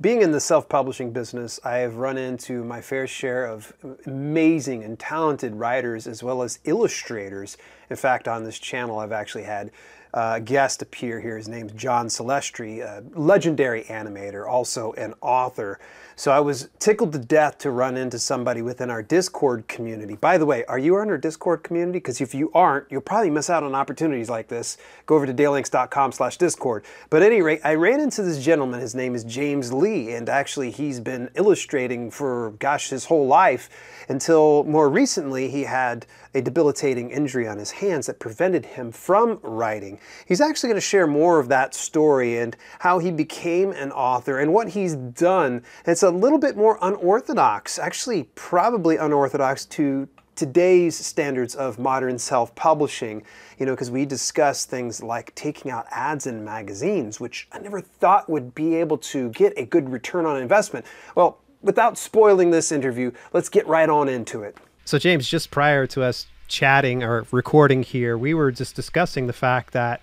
being in the self publishing business, I have run into my fair share of amazing and talented writers as well as illustrators. In fact, on this channel, I've actually had uh, guest appear here. His name's John Celestri, a legendary animator, also an author. So I was tickled to death to run into somebody within our Discord community. By the way, are you in our Discord community? Because if you aren't, you'll probably miss out on opportunities like this. Go over to dalelinks.com slash Discord. But at any rate, I ran into this gentleman. His name is James Lee, and actually he's been illustrating for, gosh, his whole life until more recently he had a debilitating injury on his hands that prevented him from writing. He's actually going to share more of that story and how he became an author and what he's done. It's a little bit more unorthodox, actually probably unorthodox to today's standards of modern self-publishing, you know, because we discuss things like taking out ads in magazines, which I never thought would be able to get a good return on investment. Well, without spoiling this interview, let's get right on into it. So, James, just prior to us chatting or recording here, we were just discussing the fact that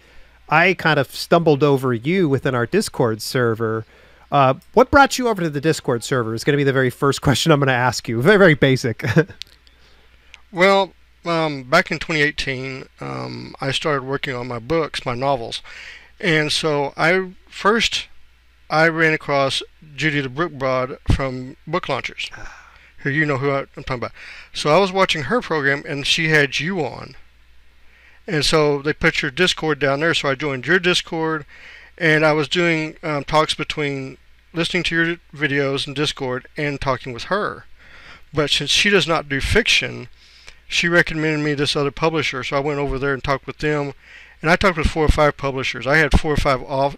I kind of stumbled over you within our Discord server. Uh, what brought you over to the Discord server is going to be the very first question I'm going to ask you. Very, very basic. well, um, back in 2018, um, I started working on my books, my novels. And so I first I ran across Judy the Brookbroad from Book Launchers, who you know who I'm talking about. So I was watching her program, and she had you on. And so they put your Discord down there, so I joined your Discord, and I was doing um, talks between listening to your videos in Discord and talking with her. But since she does not do fiction, she recommended me this other publisher, so I went over there and talked with them. And I talked with four or five publishers. I had four or five off,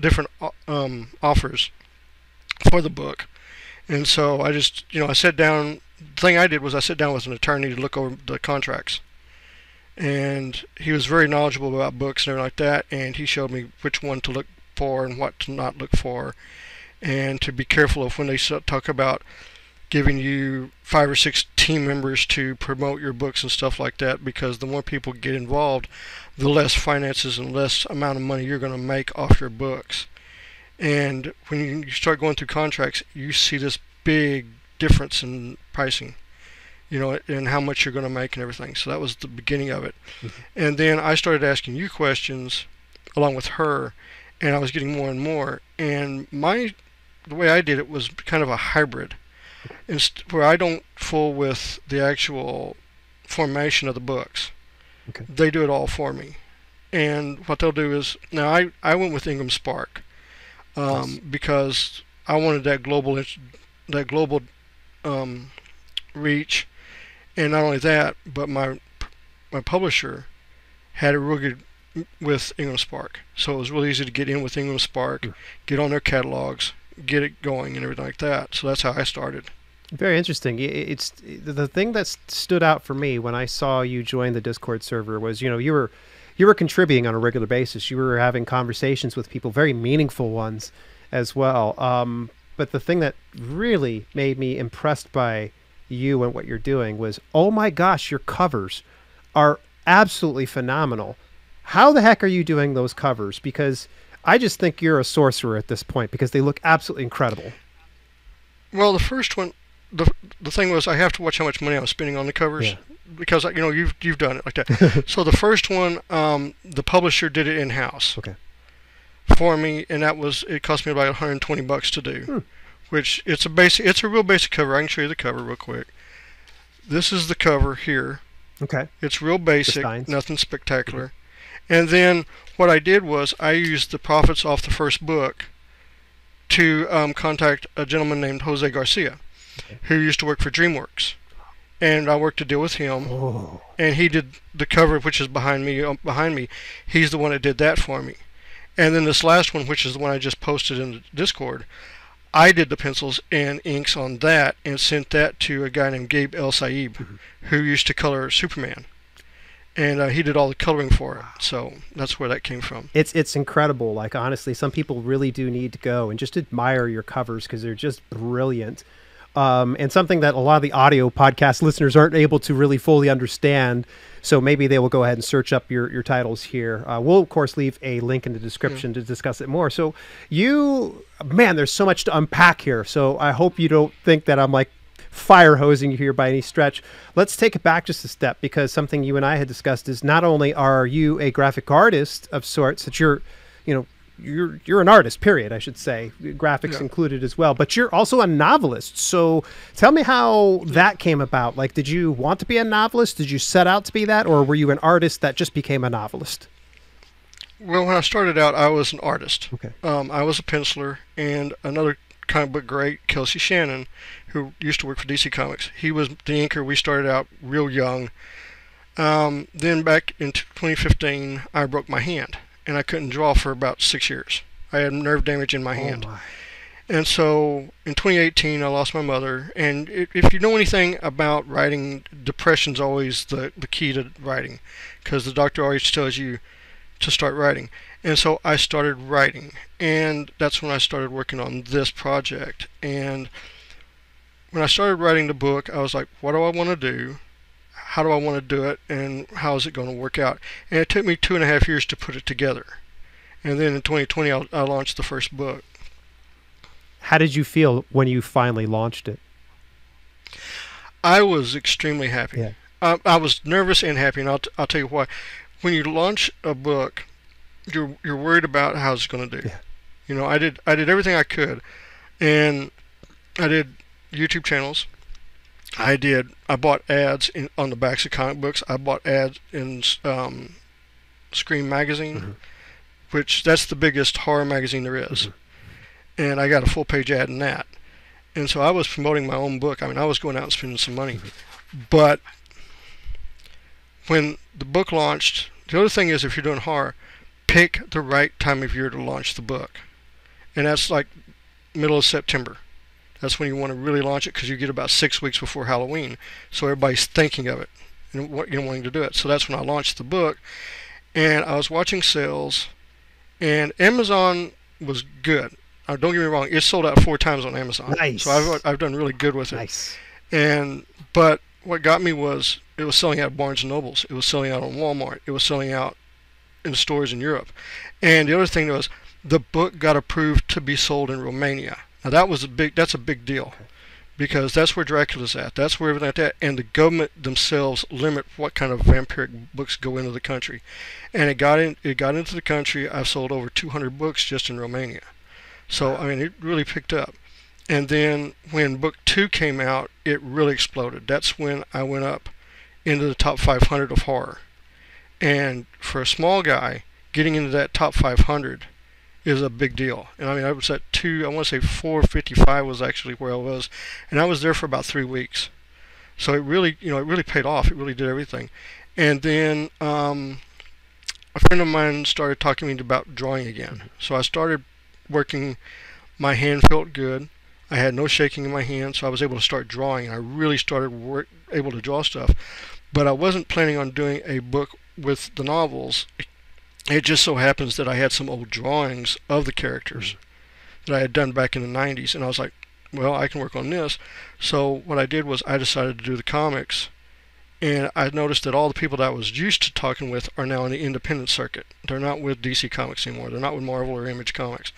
different uh, um, offers for the book. And so I just, you know, I sat down. The thing I did was I sat down with an attorney to look over the contracts. And he was very knowledgeable about books and everything like that. And he showed me which one to look for and what to not look for. And to be careful of when they talk about giving you five or six team members to promote your books and stuff like that because the more people get involved, the less finances and less amount of money you're going to make off your books. And when you start going through contracts, you see this big difference in pricing, you know, and how much you're going to make and everything. So that was the beginning of it. Mm-hmm. And then I started asking you questions along with her, and I was getting more and more. And my the way I did it was kind of a hybrid where I don't fool with the actual formation of the books. Okay. They do it all for me. And what they'll do is now I, I went with Ingram Spark um, because I wanted that global that global um, reach, and not only that, but my my publisher had a real good with Ingram Spark, so it was really easy to get in with Ingram Spark, mm. get on their catalogs, get it going, and everything like that. So that's how I started. Very interesting. It's the thing that stood out for me when I saw you join the Discord server was, you know, you were you were contributing on a regular basis. You were having conversations with people, very meaningful ones as well. Um, but the thing that really made me impressed by you and what you're doing was, oh my gosh, your covers are absolutely phenomenal. How the heck are you doing those covers? Because I just think you're a sorcerer at this point because they look absolutely incredible. Well, the first one, the the thing was I have to watch how much money I'm spending on the covers yeah. Because you know you've you've done it like that. so the first one, um, the publisher did it in house. Okay. For me, and that was it cost me about 120 bucks to do, hmm. which it's a basic, it's a real basic cover. I can show you the cover real quick. This is the cover here. Okay. It's real basic, nothing spectacular. Mm-hmm. And then what I did was I used the profits off the first book to um, contact a gentleman named Jose Garcia who used to work for DreamWorks, and I worked a deal with him. Oh. And he did the cover, which is behind me. Um, behind me, he's the one that did that for me. And then this last one, which is the one I just posted in the Discord, I did the pencils and inks on that and sent that to a guy named Gabe Eltaeb, mm-hmm. who used to color Superman and uh, he did all the coloring for it. So that's where that came from. It's it's incredible. Like honestly, some people really do need to go and just admire your covers because they're just brilliant. Um, and something that a lot of the audio podcast listeners aren't able to really fully understand. So maybe they will go ahead and search up your, your titles here. Uh, we'll, of course, leave a link in the description to discuss it more. So, you, man, there's so much to unpack here. So, I hope you don't think that I'm like fire hosing you here by any stretch. Let's take it back just a step because something you and I had discussed is not only are you a graphic artist of sorts that you're, you know, you're you're an artist, period. I should say, graphics Yeah. included as well. But you're also a novelist. So tell me how that came about. Like, did you want to be a novelist? Did you set out to be that, or were you an artist that just became a novelist? Well, when I started out, I was an artist. Okay. Um, I was a penciler, and another comic book great, Kelsey Shannon, who used to work for DC Comics. He was the inker. We started out real young. Um, then back in 2015, I broke my hand, and I couldn't draw for about six years. I had nerve damage in my oh, hand. Oh my. And so in 2018, I lost my mother. And if you know anything about writing, depression's always the, the key to writing because the doctor always tells you to start writing. And so I started writing. And that's when I started working on this project. And when I started writing the book, I was like, what do I want to do? How do I want to do it? And how is it going to work out? And it took me two and a half years to put it together. And then in 2020, I, I launched the first book. How did you feel when you finally launched it? I was extremely happy. Yeah. I, I was nervous and happy, and I'll, t- I'll tell you why. When you launch a book, you're you're worried about how it's going to do. Yeah. You know, I did I did everything I could, and I did YouTube channels. I did. I bought ads in, on the backs of comic books. I bought ads in um, Scream magazine, Mhm. which that's the biggest horror magazine there is. and I got a full page ad in that. And so I was promoting my own book. I mean, I was going out and spending some money. But when the book launched, the other thing is if you're doing horror, pick the right time of year to launch the book. And that's like middle of September. That's when you want to really launch it because you get about six weeks before Halloween. So everybody's thinking of it and what you know, wanting to do it. So that's when I launched the book. And I was watching sales, and Amazon was good. Don't get me wrong; it sold out four times on Amazon. Nice. So I've I've done really good with it. Nice. And but what got me was it was selling out at Barnes and Nobles. It was selling out on Walmart. It was selling out in stores in Europe. And the other thing was the book got approved to be sold in Romania. Now that was a big that's a big deal. Because that's where Dracula's at. That's where everything like that. And the government themselves limit what kind of vampiric books go into the country. And it got in it got into the country. I've sold over 200 books just in Romania. So I mean it really picked up. And then when book two came out, it really exploded. That's when I went up into the top 500 of horror. And for a small guy, getting into that top 500 is a big deal. And I mean, I was at two, I want to say 455 was actually where I was. And I was there for about three weeks. So it really, you know, it really paid off. It really did everything. And then um, a friend of mine started talking to me about drawing again. So I started working. My hand felt good. I had no shaking in my hand, so I was able to start drawing. I really started work, able to draw stuff, but I wasn't planning on doing a book with the novels. It just so happens that I had some old drawings of the characters that I had done back in the 90s, and I was like, well, I can work on this. So what I did was I decided to do the comics, and I noticed that all the people that I was used to talking with are now in the independent circuit. They're not with DC Comics anymore. They're not with Marvel or Image Comics.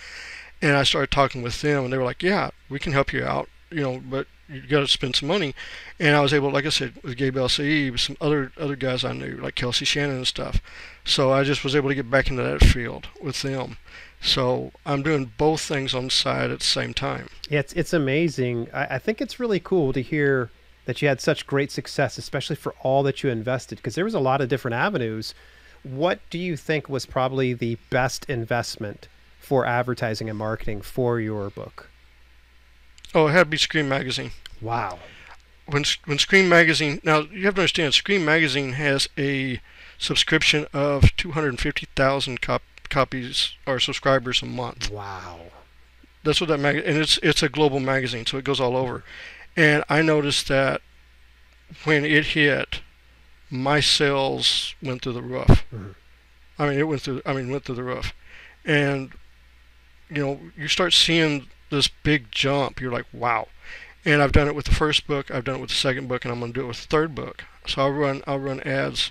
And I started talking with them, and they were like, "Yeah, we can help you out, you know, but you got to spend some money." And I was able, like I said, with Gabe Eltaeb, with some other other guys I knew, like Kelsey Shannon and stuff. So I just was able to get back into that field with them. So I'm doing both things on the side at the same time. Yeah, it's it's amazing. I, I think it's really cool to hear that you had such great success, especially for all that you invested, because there was a lot of different avenues. What do you think was probably the best investment for advertising and marketing for your book? Oh, it had to be Scream Magazine. Wow. when when Scream Magazine now you have to understand Scream Magazine has a subscription of 250,000 cop, copies or subscribers a month. Wow. That's what that mag and it's it's a global magazine, so it goes all over. And I noticed that when it hit, my sales went through the roof. Mhm. I mean, it went through. I mean, went through the roof, and you know, you start seeing this big jump. You're like, wow. And I've done it with the first book, I've done it with the second book, and I'm going to do it with the third book. So I'll run I'll run ads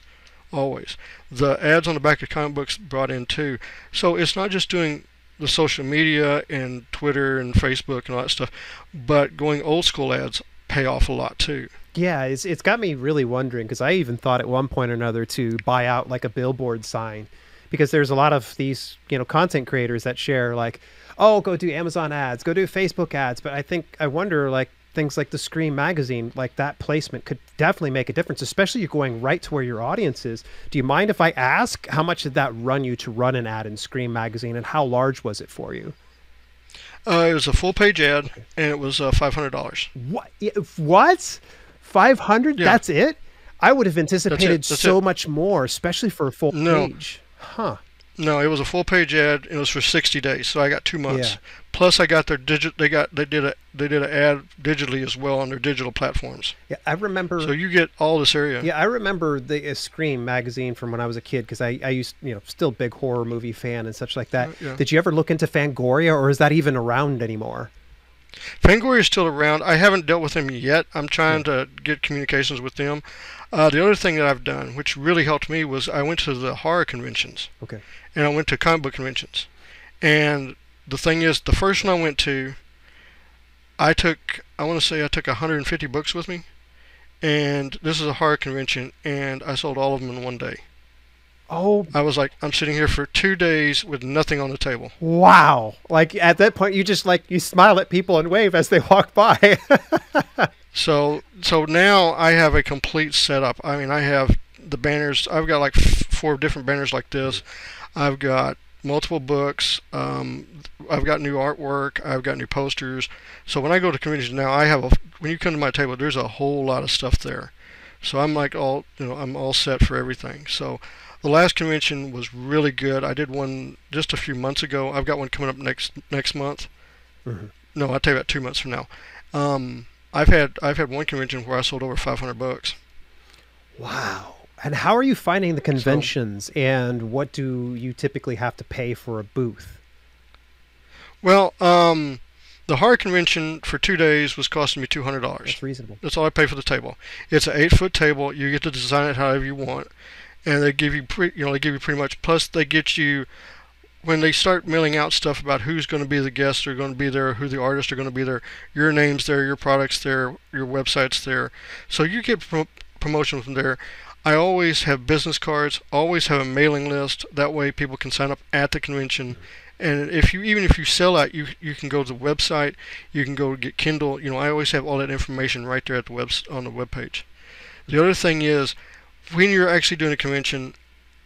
always. The ads on the back of comic books brought in too. So it's not just doing the social media and Twitter and Facebook and all that stuff, but going old school ads pay off a lot too. Yeah, it's it's got me really wondering because I even thought at one point or another to buy out like a billboard sign because there's a lot of these you know content creators that share like oh go do Amazon ads, go do Facebook ads, but I think I wonder like things like the Scream magazine, like that placement could definitely make a difference, especially you're going right to where your audience is. Do you mind if I ask how much did that run you to run an ad in Scream magazine and how large was it for you? Uh, it was a full page ad and it was uh, $500. What? What? 500? Yeah. That's it? I would have anticipated That's so it. much more, especially for a full No. page. Huh. No, it was a full page ad. And it was for 60 days, so I got two months. Yeah. Plus, I got their digit. They got they did a they did an ad digitally as well on their digital platforms. Yeah, I remember. So you get all this area. Yeah, I remember the uh, Scream magazine from when I was a kid because I, I used, you know, still big horror movie fan and such like that. Uh, yeah. Did you ever look into Fangoria or is that even around anymore? Fangoria is still around. I haven't dealt with them yet. I'm trying to get communications with them. Uh, the other thing that I've done, which really helped me, was I went to the horror conventions Okay. and I went to comic book conventions. And the thing is, the first one I went to, I took, I want to say I took 150 books with me. And this is a horror convention, and I sold all of them in one day. Oh, I was like, I'm sitting here for two days with nothing on the table. wow. Like at that point, you just like, you smile at people and wave as they walk by. So so now I have a complete setup. I mean, I have the banners. I've got like f- four different banners like this. I've got multiple books. Um, I've got new artwork. I've got new posters. So when I go to conventions now, I have a. When you come to my table, there's a whole lot of stuff there. So I'm like all you know. I'm all set for everything. So the last convention was really good. I did one just a few months ago. I've got one coming up next next month. Mhm. No, I'll tell you about two months from now. Um, I've had I've had one convention where I sold over 500 books. wow. And how are you finding the conventions and what do you typically have to pay for a booth? Well, um, the horror convention for two days was costing me two hundred dollars. That's reasonable. That's all I pay for the table. It's an eight foot table. You get to design it however you want, and they give you pre, you know they give you pretty much. Plus they get you when they start mailing out stuff about who's going to be the guests are going to be there, who the artists are going to be there. Your name's there, your products there, your website's there, so you get pro- promotion from there. I always have business cards. Always have a mailing list. That way people can sign up at the convention. And if you even if you sell out, you you can go to the website. You can go get Kindle. You know, I always have all that information right there at the web on the web page. The other thing is, when you're actually doing a convention,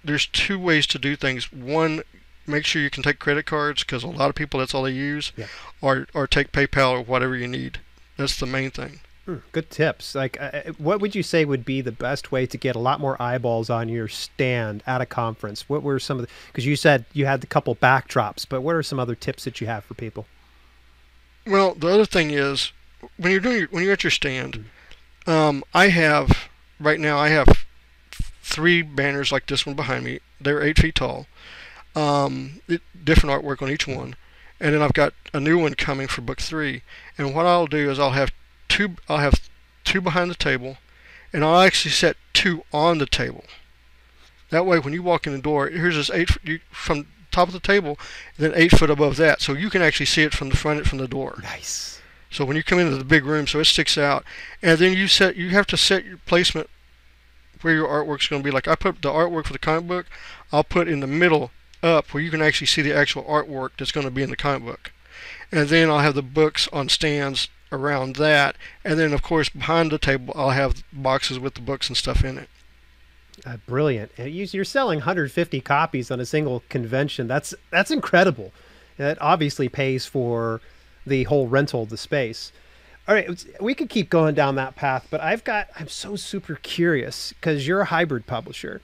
there's two ways to do things. One, make sure you can take credit cards because a lot of people that's all they use, Yeah. or or take PayPal or whatever you need. That's the main thing. Hmm, good tips. Like, uh, uh, what would you say would be the best way to get a lot more eyeballs on your stand at a conference? What were some of the? Because you said you had the couple backdrops, but what are some other tips that you have for people? Well, the other thing is when you're doing when you're at your stand, um, I have right now I have three banners like this one behind me. They're eight feet tall. Um, it, different artwork on each one, and then I've got a new one coming for book three. And what I'll do is I'll have two I'll have two behind the table, and I'll actually set two on the table. That way, when you walk in the door, here's this eight you, from top of the table, then eight foot above that, so you can actually see it from the front from the door. Nice. So when you come into the big room, so it sticks out, and then you set you have to set your placement where your artwork's going to be. Like I put the artwork for the comic book, I'll put in the middle up where you can actually see the actual artwork that's going to be in the comic book, and then I'll have the books on stands around that, and then of course behind the table I'll have boxes with the books and stuff in it. Uh, brilliant. You're selling 150 copies on a single convention. That's that's incredible. That obviously pays for the whole rental of the space. All right, we could keep going down that path, but I've got I'm so super curious because you're a hybrid publisher,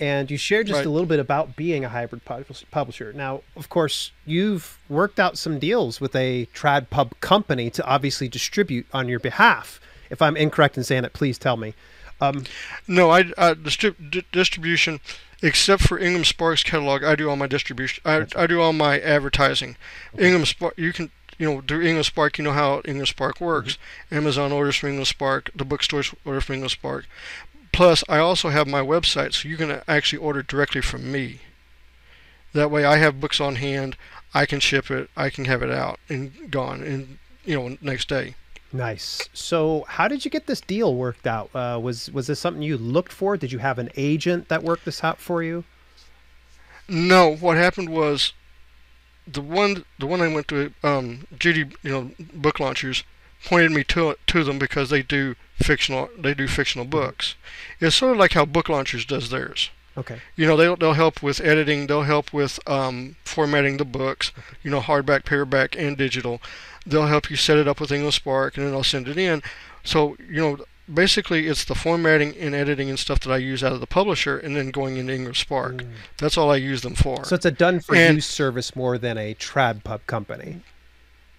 and you shared just Right. a little bit about being a hybrid pub- publisher. Now, of course, you've worked out some deals with a trad pub company to obviously distribute on your behalf. If I'm incorrect in saying it, please tell me. Um, No, I, I distrib- di- distribution, except for Ingram Spark's catalog, I do all my distribution. I, I do all my advertising. Ingram Spark, you can you know, through Ingram Spark, you know how Ingram Spark works. Mm-hmm. Amazon orders from Ingram Spark, the bookstores order from Ingram Spark. Plus, I also have my website, so you can actually order directly from me. That way, I have books on hand. I can ship it. I can have it out and gone, and you know, next day. Nice. So, how did you get this deal worked out? Uh, was was this something you looked for? Did you have an agent that worked this out for you? No. What happened was the one the one I went to, um, Judy, you know, book launchers pointed me to to them because they do fictional they do fictional books. It's sort of like how book launchers does theirs. Okay. You know, they'll they'll help with editing. They'll help with um, formatting the books. You know, hardback, paperback, and digital they'll help you set it up with Ingram Spark, and then I'll send it in. So you know, basically, it's the formatting and editing and stuff that I use out of the publisher, and then going into Ingram Spark. Mm. That's all I use them for. So it's a done for use service more than a trad pub company.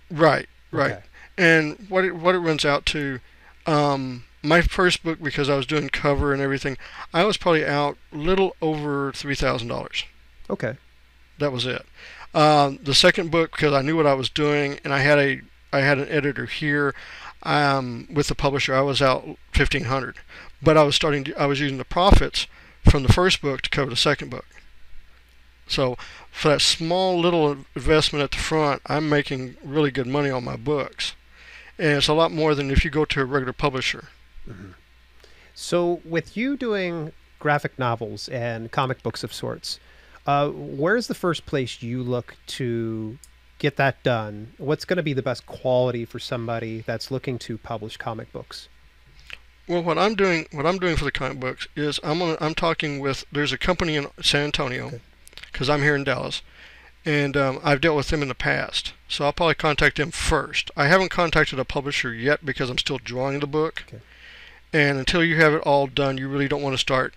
Right, right. Okay. And what it, what it runs out to, um, my first book because I was doing cover and everything, I was probably out a little over three thousand dollars. Okay. That was it. Um, the second book, because I knew what I was doing, and I had a I had an editor here um, with the publisher. I was out fifteen hundred, but I was starting. To, I was using the profits from the first book to cover the second book. So for that small little investment at the front, I'm making really good money on my books, and it's a lot more than if you go to a regular publisher. Mm-hmm. So with you doing graphic novels and comic books of sorts uh, where's the first place you look to get that done? What's going to be the best quality for somebody that's looking to publish comic books? Well, what I'm doing, what I'm doing for the comic books is I'm on, I'm talking with. There's a company in San Antonio, because okay. I'm here in Dallas, and um, I've dealt with them in the past. So I'll probably contact them first. I haven't contacted a publisher yet because I'm still drawing the book. Okay. And until you have it all done, you really don't want to start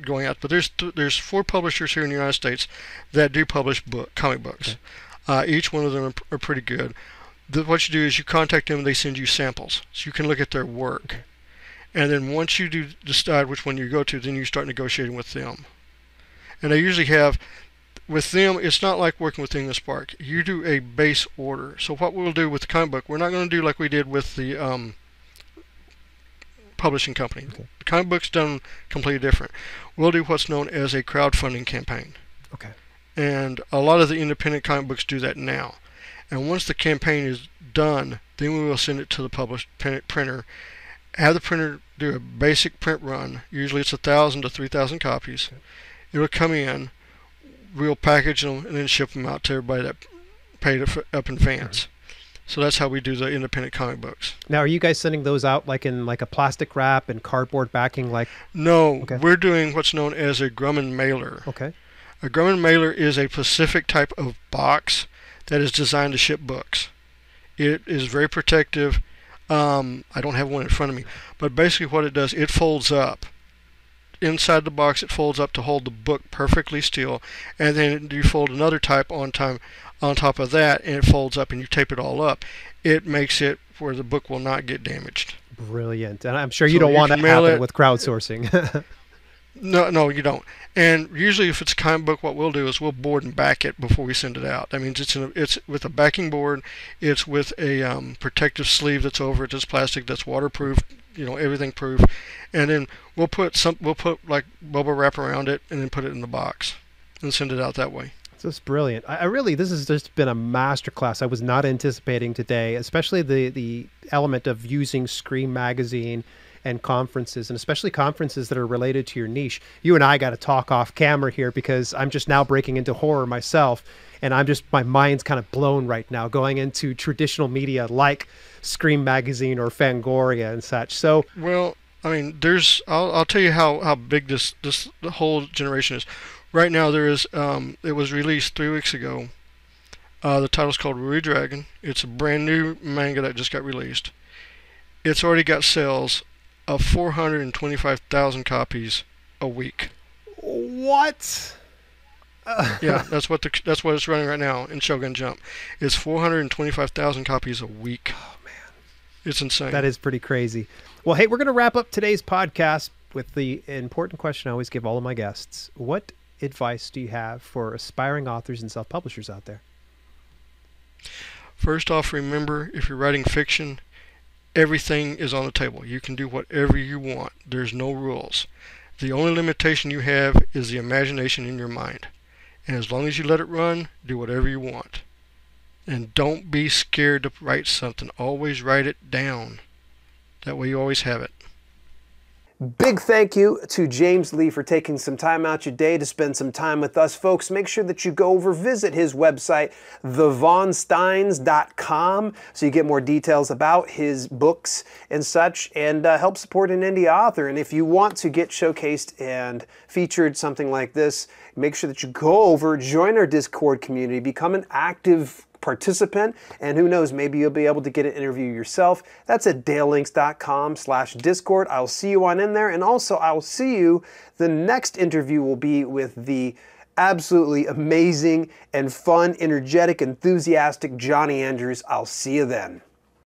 going out. But there's th- there's four publishers here in the United States that do publish book comic books. Okay. Uh, each one of them are, pretty good. The, what you do is you contact them, and they send you samples, so you can look at their work. And then once you do decide which one you go to, then you start negotiating with them. And they usually have with them, it's not like working with Ingram Spark. You do a base order. So what we'll do with the comic book, we're not going to do like we did with the um, publishing company. Okay. The comic book's done completely different. We'll do what's known as a crowdfunding campaign. Okay. And a lot of the independent comic books do that now. And once the campaign is done, then we will send it to the published printer. Have the printer do a basic print run. Usually it's a thousand to three thousand copies. It'll come in. We'll package them and then ship them out to everybody that paid up in advance. Mm-hmm. So that's how we do the independent comic books. Now, are you guys sending those out like in like a plastic wrap and cardboard backing? Like no, okay. we're doing what's known as a Grumman mailer. Okay. A Grumman mailer is a specific type of box that is designed to ship books. It is very protective. Um, I don't have one in front of me, but basically what it does, it folds up. Inside the box, it folds up to hold the book perfectly still, and then you fold another type on time on top of that and it folds up and you tape it all up, it makes it where the book will not get damaged. Brilliant. And I'm sure you so don't you want that to happen it. with crowdsourcing. no, no, you don't. And usually, if it's a comic book, what we'll do is we'll board and back it before we send it out. That means it's in a, it's with a backing board. It's with a um, protective sleeve that's over it. That's plastic. That's waterproof. You know, everything proof. And then we'll put some. We'll put like bubble wrap around it, and then put it in the box, and send it out that way. Just brilliant. I, I, really, this has just been a masterclass. I was not anticipating today, especially the the element of using Scream Magazine and conferences, and especially conferences that are related to your niche. You and I got to talk off camera here because I'm just now breaking into horror myself, and I'm just my mind's kind of blown right now, going into traditional media like Scream Magazine or Fangoria and such. So, well, I mean, there's I'll, I'll tell you how how big this this the whole generation is right now there is um, it was released three weeks ago. Uh, the title's called Ruri Dragon. It's a brand new manga that just got released. It's already got sales of 425,000 copies a week. What? yeah, that's what the that's what it's running right now in Shonen Jump. It's 425,000 copies a week. Oh man, it's insane. That is pretty crazy. Well, hey, we're going to wrap up today's podcast with the important question I always give all of my guests. What advice do you have for aspiring authors and self publishers out there? First off, remember if you're writing fiction, everything is on the table. You can do whatever you want. There's no rules. The only limitation you have is the imagination in your mind. And as long as you let it run, do whatever you want. And don't be scared to write something. Always write it down. That way you always have it. Big thank you to James Lee for taking some time out your day to spend some time with us, folks. Make sure that you go over, visit his website, thevonstines.com, so you get more details about his books and such, and uh, help support an indie author. And if you want to get showcased and featured something like this, make sure that you go over, join our Discord community, become an active participant and who knows maybe you'll be able to get an interview yourself. That's at dalelinks.com slash discord. I'll see you on in there and also i'll see you the next interview will be with the absolutely amazing and fun energetic enthusiastic johnny andrews. I'll see you then